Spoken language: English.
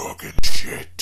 talking shit.